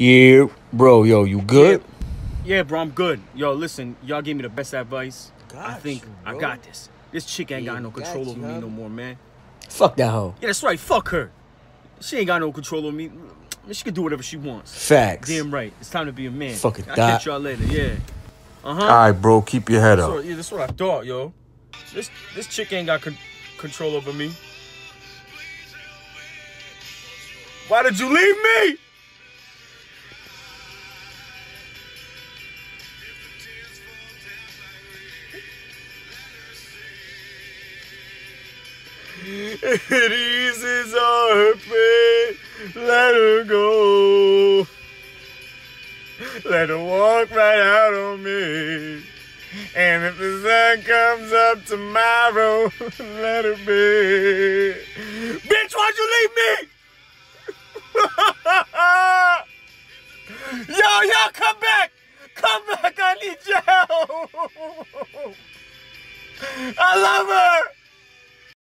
Yeah, bro, yo, you good? Yeah, bro, I'm good. Yo, listen, y'all gave me the best advice. I think you, I got this. This chick ain't Yeah, got no got control you, over me huh? no more, man. Fuck that hoe. Yeah, that's right. Fuck her. She ain't got no control over me. She can do whatever she wants. Facts. Damn right. It's time to be a man. Fucking I'll catch y'all later. Yeah. Uh huh. All right, bro, keep your head That's up. what, yeah, that's what I thought, yo. This this chick ain't got con- control over me. Why did you leave me? It eases her pain. Let her go. Let her walk right out on me. And if the sun comes up tomorrow, let her be. Bitch, why'd you leave me? yo, yo, come back! Come back, I need your help! I love her!